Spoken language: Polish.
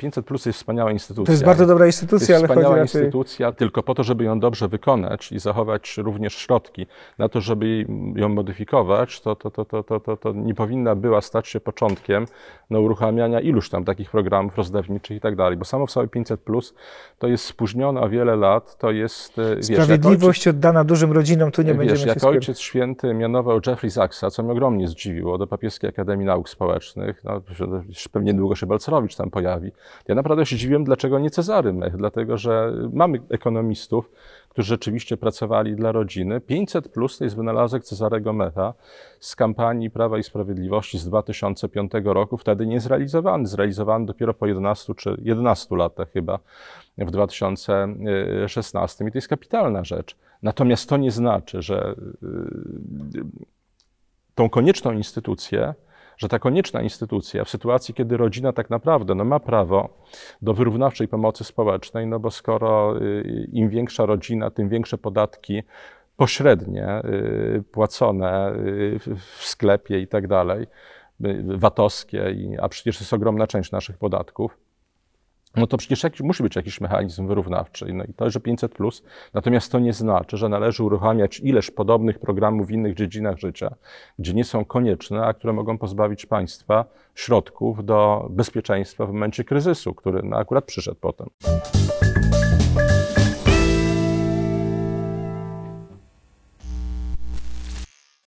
500 Plus jest wspaniała instytucja. To jest bardzo dobra To instytucja, jest ale chodzi wspaniała raczej... instytucja, tylko po to, żeby ją dobrze wykonać i zachować również środki na to, żeby ją modyfikować, to, to, to, to, to, to, to nie powinna była stać się początkiem no, uruchamiania iluś tam takich programów rozdawniczych i tak dalej, bo samo w sobie 500 Plus to jest spóźnione o wiele lat, to jest, e, wiesz, jak Sprawiedliwość oddana dużym rodzinom, tu nie będziemy Wiesz, się jak ojciec święty mianował Jeffrey Sachsa, co mnie ogromnie zdziwiło, do Papieskiej Akademii Nauk Społecznych, no, pewnie niedługo się Balcerowicz tam pojawi. Ja naprawdę się dziwiłem, dlaczego nie Cezary Mech, dlatego że mamy ekonomistów, którzy rzeczywiście pracowali dla rodziny. 500 plus to jest wynalazek Cezarego Mecha z kampanii Prawa i Sprawiedliwości z 2005 roku, wtedy nie zrealizowany, dopiero po 11 czy 11 latach chyba w 2016 i to jest kapitalna rzecz. Natomiast to nie znaczy, że y, tą konieczną instytucję, że ta konieczna instytucja w sytuacji, kiedy rodzina tak naprawdę no, ma prawo do wyrównawczej pomocy społecznej, no bo skoro y, im większa rodzina, tym większe podatki pośrednie y, płacone y, w- sklepie i tak dalej, y, VAT-owskie, a przecież jest ogromna część naszych podatków, no to przecież jakiś, musi być jakiś mechanizm wyrównawczy. No i to, że 500 plus. Natomiast to nie znaczy, że należy uruchamiać ileś podobnych programów w innych dziedzinach życia, gdzie nie są konieczne, a które mogą pozbawić państwa środków do bezpieczeństwa w momencie kryzysu, który no, akurat przyszedł potem.